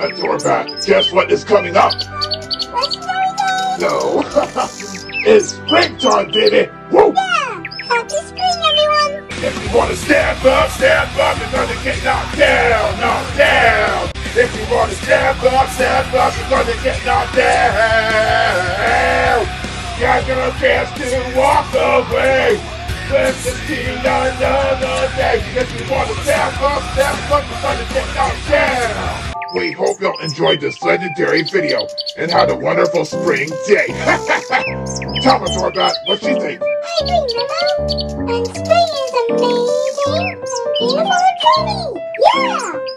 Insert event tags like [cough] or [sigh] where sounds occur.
Adorabat, guess what is coming up? No. [laughs] it's springtime, baby! Woo! Yeah! Happy spring, everyone! If you wanna stand up, stand up, you're gonna get knocked down, knocked down! If you wanna stand up, stand up, you're gonna get knocked down! Got no chance to walk away! Let's see another day! If you wanna stand up, stand up, We hope y'all enjoyed this legendary video and had a wonderful spring day. [laughs] Tell us, Adorabat, what you think? I agree, Mao Mao. And spring is amazing beautiful and! Yeah!